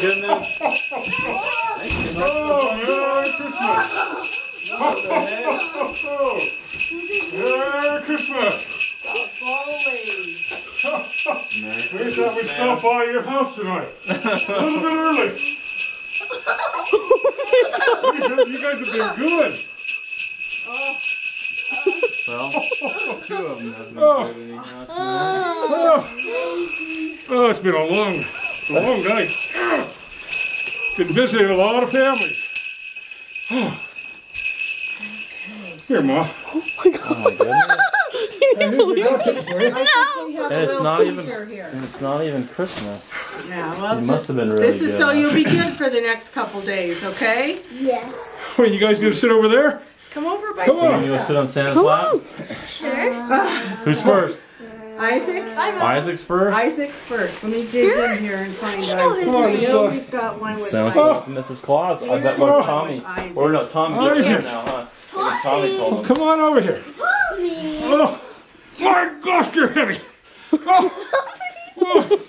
Goodness. Oh, Merry Christmas! Merry Christmas! We thought we'd stop by your house tonight. A little bit early. you guys have been good. Well, two of them have been Oh. good. Oh, oh, it's been a long, Oh, a long night. Been visiting a lot of families. Here, Ma. Oh my oh, goodness. We got something for. And it's not even and it's not even Christmas. Yeah, well, It it's must have been really this is good, so you'll be good for the next couple days, okay? Yes. Wait, you guys gonna sit over there? Come over by Come on. You want to sit on Santa's lap? Sure. Uh, Who's first? Isaac? Isaac's first? Isaac's first. Let me dig in here and find know Isaac. Come on, name? let's Yeah, go. we've got one with Santa Isaac. Claus and Mrs. Claus. I bet Oh. like Tommy. Isaac. Or no, Tommy gets Isaac. here now, huh? Maybe Tommy told him. Come on over here. Mommy. Oh, my gosh, you're heavy. Oh, oh, oh.